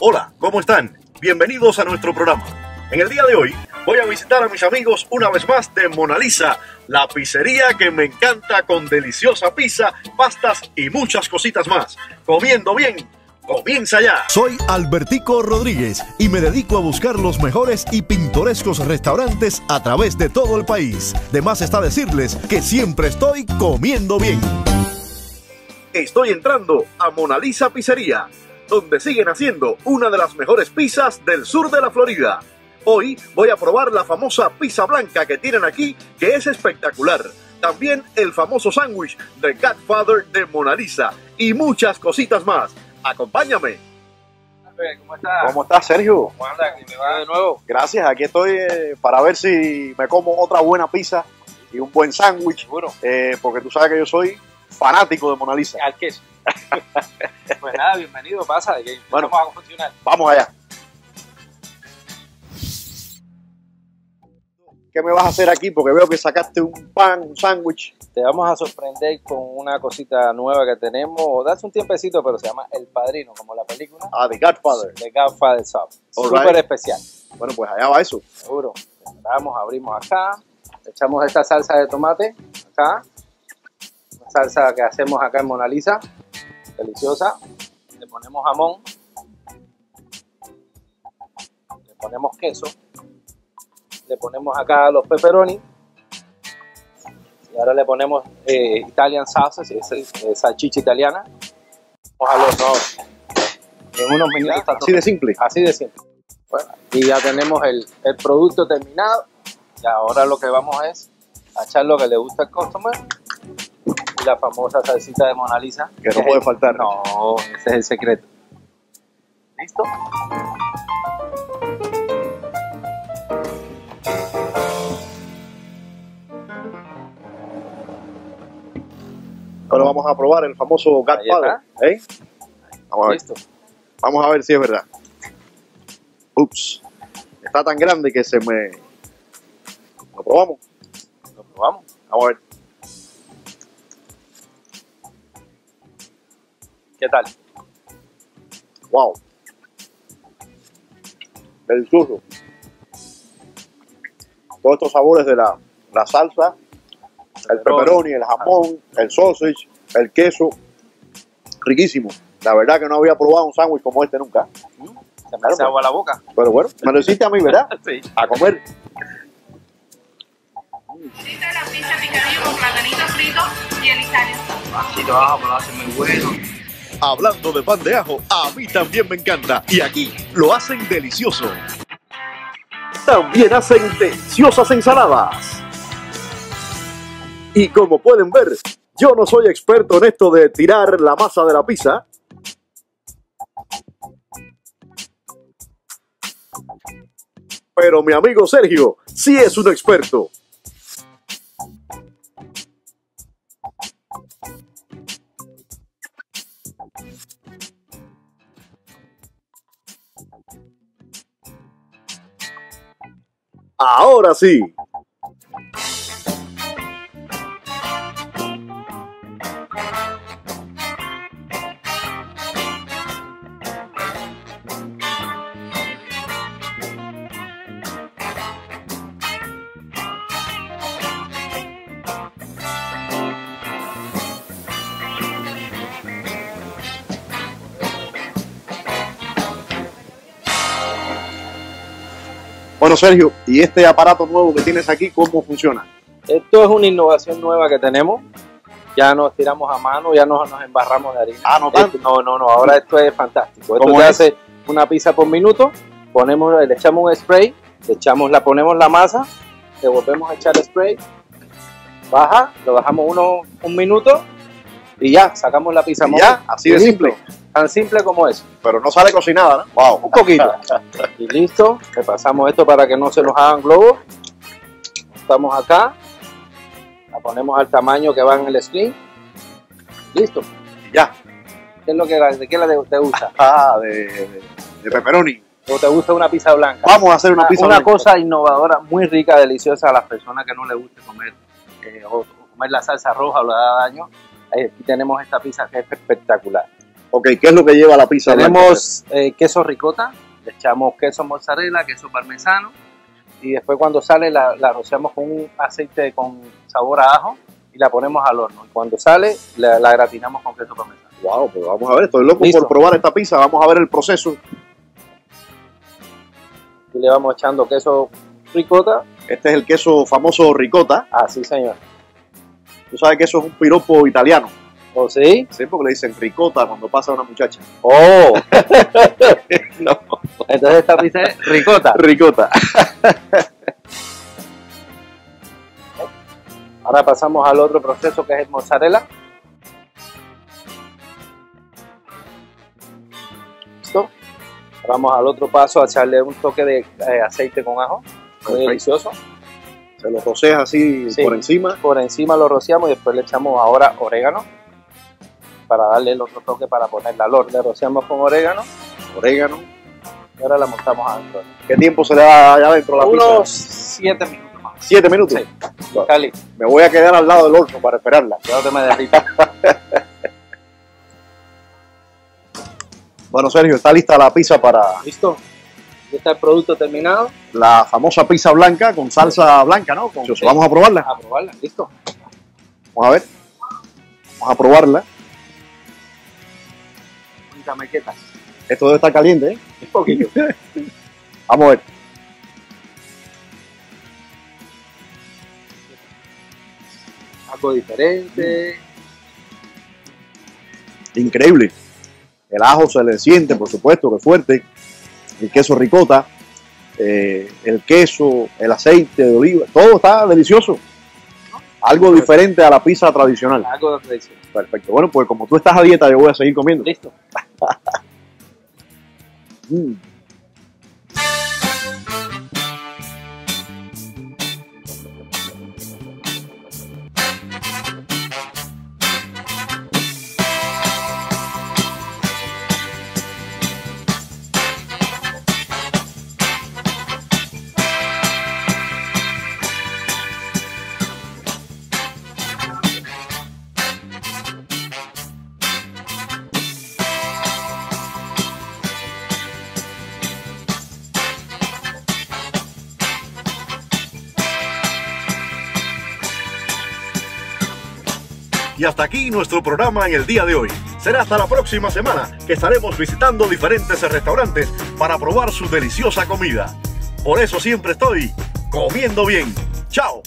Hola, ¿cómo están? Bienvenidos a nuestro programa. En el día de hoy voy a visitar a mis amigos una vez más de Mona Lisa, la pizzería que me encanta con deliciosa pizza, pastas y muchas cositas más. Comiendo bien, comienza ya. Soy Albertico Rodríguez y me dedico a buscar los mejores y pintorescos restaurantes a través de todo el país. De más está decirles que siempre estoy comiendo bien. Estoy entrando a Mona Lisa Pizzería, donde siguen haciendo una de las mejores pizzas del sur de la Florida. Hoy voy a probar la famosa pizza blanca que tienen aquí, que es espectacular. También el famoso sándwich de Godfather de Mona Lisa y muchas cositas más. Acompáñame. ¿Cómo estás? ¿Cómo estás, Sergio? ¿Cómo andas? ¿Me va de nuevo? Gracias, aquí estoy eh, para ver si me como otra buena pizza y un buen sándwich, eh, porque tú sabes que yo soy fanático de Mona Lisa. Al queso. pues nada, bienvenido, pasa. Que Bueno. vamos a funcionar. Vamos allá. ¿Qué me vas a hacer aquí? Porque veo que sacaste un pan, un sándwich. Te vamos a sorprender con una cosita nueva que tenemos. Das un tiempecito, pero se llama El Padrino, como la película Ah, de Godfather. de Godfather. All Súper right. especial. Bueno, pues allá va eso. Seguro. Vamos, abrimos acá. Echamos esta salsa de tomate acá. Salsa que hacemos acá en Mona Lisa. Deliciosa. Le ponemos jamón. Le ponemos queso. Le ponemos acá los pepperoni. Y ahora le ponemos eh, Italian es salchicha italiana. Vamos al horno. En unos minutos. Así de simple. Así de simple. Bueno, y ya tenemos el, el producto terminado. Y ahora lo que vamos es a echar lo que le gusta al customer. La famosa salsita de Mona Lisa. Que no puede faltar. No, ese es el secreto. ¿Listo? Ahora vamos a probar el famoso Godfather. ¿eh? Vamos a ver. Listo. Vamos a ver si es verdad. Ups. Está tan grande que se me... ¿Lo probamos? Lo probamos. Vamos a ver. ¿Qué tal? Wow. Delicioso. Todos estos sabores de la, la salsa, el pepperoni, el jamón, el sausage, el queso. Riquísimo. La verdad que no había probado un sándwich como este nunca. Se me hace agua la boca. Pero bueno, me lo hiciste a mí, ¿verdad? Sí. A comer. Esta es la pizza picadillo con platanito frito y el Italian sauce. Así lo hago, lo hace muy bueno. Hablando de pan de ajo, a mí también me encanta. Y aquí lo hacen delicioso. También hacen deliciosas ensaladas. Y como pueden ver, yo no soy experto en esto de tirar la masa de la pizza. Pero mi amigo Sergio sí es un experto. Ahora sí. Bueno, Sergio, ¿y este aparato nuevo que tienes aquí, cómo funciona? Esto es una innovación nueva que tenemos. Ya nos tiramos a mano, ya nos, nos embarramos de harina. Ah, no tanto. Esto- no, no, no, ahora esto es fantástico. Esto ¿Cómo te es? hace una pizza por minuto, ponemos, le echamos un spray, le echamos, la ponemos la masa, le volvemos a echar spray, baja, lo bajamos uno, un minuto y ya, sacamos la pizza. Y ya, así de simple. Tan simple como eso. Pero no sale cocinada, ¿no? Wow. Un poquito. y listo, le pasamos esto para que no se nos hagan globos. Estamos acá, la ponemos al tamaño que va en el screen. Listo. Ya. ¿Qué es lo que de qué la te, gusta? Ah, de, de, de pepperoni. ¿O te gusta una pizza blanca? Vamos a hacer una pizza una blanca. cosa innovadora, muy rica, deliciosa a las personas que no les guste comer eh, o, o comer la salsa roja o le da daño. Aquí tenemos esta pizza que es espectacular. Ok, ¿qué es lo que lleva la pizza? Tenemos eh, queso ricota, le echamos queso mozzarella, queso parmesano y después cuando sale la, la rociamos con un aceite con sabor a ajo y la ponemos al horno. Y cuando sale la, la gratinamos con queso parmesano. Wow, pues vamos a ver, estoy loco Listo. por probar esta pizza, vamos a ver el proceso. Y le vamos echando queso ricota. Este es el queso famoso ricota. Así, señor. Tú sabes que eso es un piropo italiano. ¿O sí? Sí, porque le dicen ricota cuando pasa una muchacha. ¡Oh! No, Entonces esta pizza es ricota. ricota. Ahora pasamos al otro proceso que es el mozzarella. ¿Listo? Vamos al otro paso a echarle un toque de eh, aceite con ajo. Muy Perfecto. delicioso. Se lo roceas así Sí. por encima. Por encima lo rociamos y después le echamos ahora orégano para darle el otro toque para ponerla al horno. Le rociamos con orégano Orégano. y ahora la montamos adentro. ¿Qué tiempo se le da allá adentro la pizza? Unos 7 minutos más. Siete minutos. Sí. Cali, Me voy a quedar al lado del horno para esperarla. ya no te me derritas. Bueno, Sergio, está lista la pizza para ¿Listo? Ya está el producto terminado. la famosa pizza blanca con salsa blanca, ¿no? Con- Sí. Vamos a probarla. A probarla. ¿Listo? Vamos a ver. Vamos a probarla. Bonita maqueta. Esto debe estar caliente, ¿eh? Un poquito. Vamos a ver. Algo diferente. Increíble. El ajo se le siente, por supuesto, que fuerte. El queso ricota, eh, el queso, el aceite de oliva, todo está delicioso. Algo diferente a la pizza tradicional. Algo de tradición. Perfecto. Bueno, pues como tú estás a dieta, yo voy a seguir comiendo. Listo. Mm. Y hasta aquí nuestro programa en el día de hoy. Será hasta la próxima semana que estaremos visitando diferentes restaurantes para probar su deliciosa comida. Por eso siempre estoy comiendo bien. ¡Chao!